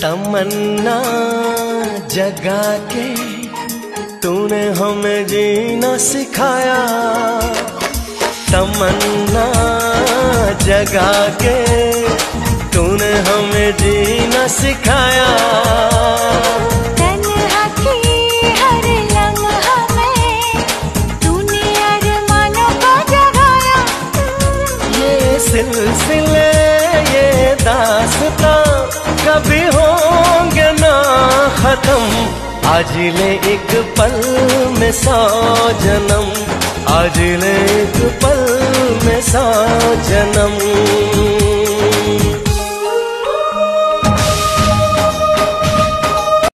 तमन्ना जगा के तूने हमें जीना सिखाया। तमन्ना जगा के तूने हमें जीना सिखाया। तन्हा की हर लम्हा में तूने अरमानों को जगाया। ये सिलसिले ये दासता कभी खत्म आज ले एक पल में सौ जन्म। आज ले एक पल में सौ जन्म।